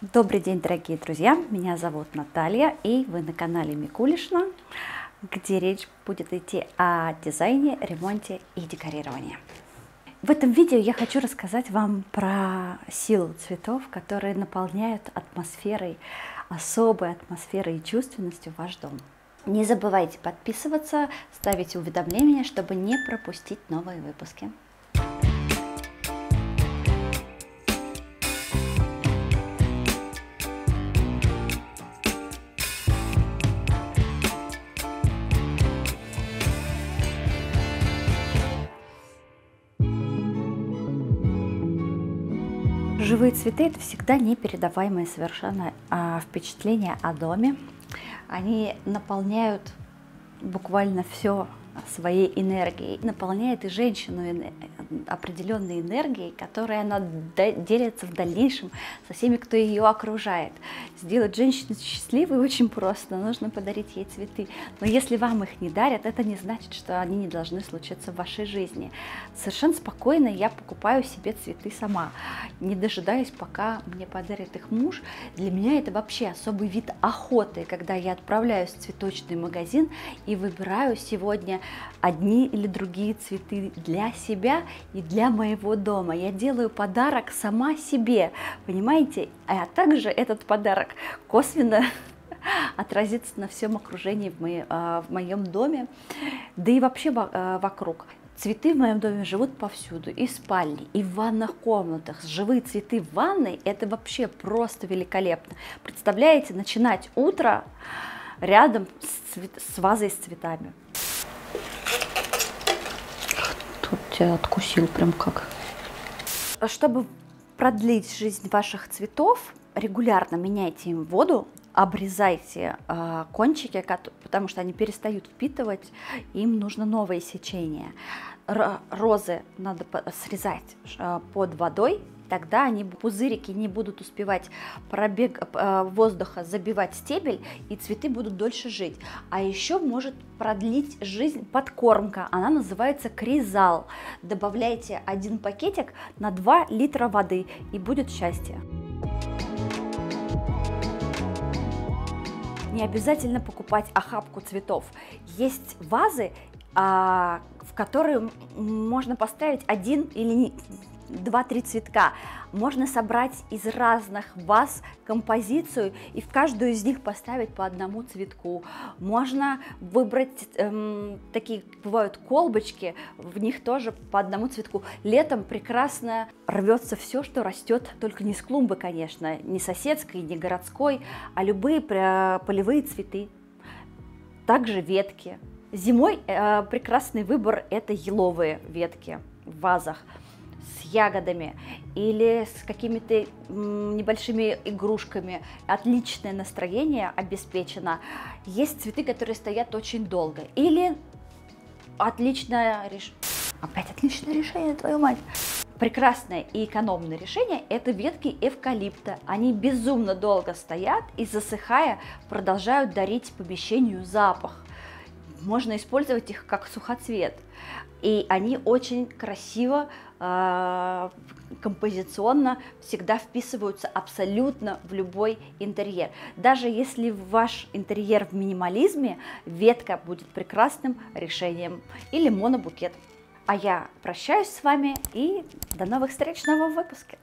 Добрый день, дорогие друзья! Меня зовут Наталья, и вы на канале Микулишна, где речь будет идти о дизайне, ремонте и декорировании. В этом видео я хочу рассказать вам про силу цветов, которые наполняют атмосферой, особой атмосферой и чувственностью ваш дом. Не забывайте подписываться, ставить уведомления, чтобы не пропустить новые выпуски. Живые цветы – это всегда непередаваемое совершенно а, впечатление о доме. Они наполняют буквально все своей энергией, наполняет и женщину определенной энергией, которой она делится в дальнейшем со всеми, кто ее окружает. Сделать женщину счастливой очень просто, нужно подарить ей цветы. Но если вам их не дарят, это не значит, что они не должны случиться в вашей жизни. Совершенно спокойно я покупаю себе цветы сама, не дожидаясь, пока мне подарит их муж. Для меня это вообще особый вид охоты, когда я отправляюсь в цветочный магазин и выбираю сегодня одни или другие цветы для себя и для моего дома. Я делаю подарок сама себе, понимаете? А также этот подарок косвенно отразится на всем окружении в, моей, а, в моем доме, да и вообще а, вокруг. Цветы в моем доме живут повсюду, и в спальне, и в ванных комнатах. Живые цветы в ванной – это вообще просто великолепно. Представляете, начинать утро рядом с, цвет, с вазой с цветами тебя откусил прям как. Чтобы продлить жизнь ваших цветов, регулярно меняйте им воду, обрезайте э, кончики, потому что они перестают впитывать, им нужно новое сечение. Р розы надо срезать э, под водой тогда они пузырики не будут успевать пробег э, воздуха забивать стебель, и цветы будут дольше жить. А еще может продлить жизнь подкормка, она называется кризал. Добавляйте один пакетик на 2 литра воды, и будет счастье. Не обязательно покупать охапку цветов. Есть вазы, а, в которые можно поставить один или 2-3 цветка. Можно собрать из разных ваз композицию и в каждую из них поставить по одному цветку. Можно выбрать эм, такие, бывают колбочки, в них тоже по одному цветку. Летом прекрасно рвется все, что растет, только не с клумбы, конечно, не соседской, не городской, а любые полевые цветы. Также ветки. Зимой э, прекрасный выбор это еловые ветки в вазах с ягодами или с какими-то небольшими игрушками. Отличное настроение обеспечено. Есть цветы, которые стоят очень долго. Или отличное решение. Опять отличное решение, твою мать. Прекрасное и экономное решение – это ветки эвкалипта. Они безумно долго стоят и, засыхая, продолжают дарить помещению запах. Можно использовать их как сухоцвет. И они очень красиво а, композиционно всегда вписываются абсолютно в любой интерьер. Даже если ваш интерьер в минимализме, ветка будет прекрасным решением или монобукет. А я прощаюсь с вами и до новых встреч в новом выпуске.